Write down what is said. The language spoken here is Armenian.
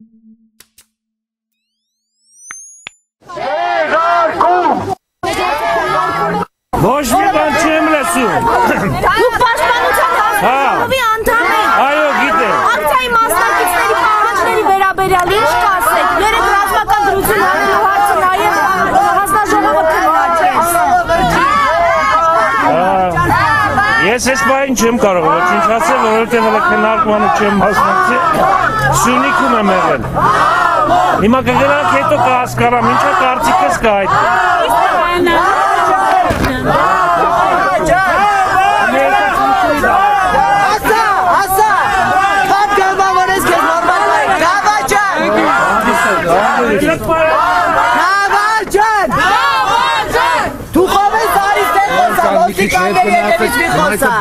Ոչ մի բան չեմ լսում։ Դուք պաշտպանության Հա։ հասարակությունի անդամ եք։ Այո, գիտեմ։ Ակցիայի մասնակիցների պահանջների վերաբերյալ ինչ կասեք։ Երեք ռազմական դրություն անելու հարցը նաև հանձնաժողովը քննարկեց։ Ես այս բային չեմ կարող ոչինչ ասել, որովհետև հələ քննարկմանը չեմ հասնակցի։ Սյունիքում եմ եղել։ Հիմա կգրանք հետո կհասկանամ, ինչա կարծիքս կա այդ։ Հավարջան! Հավարջան! Դու խոմ ես արիս տեղ խոսա, ոսի կաներ եկելից մի խոսա։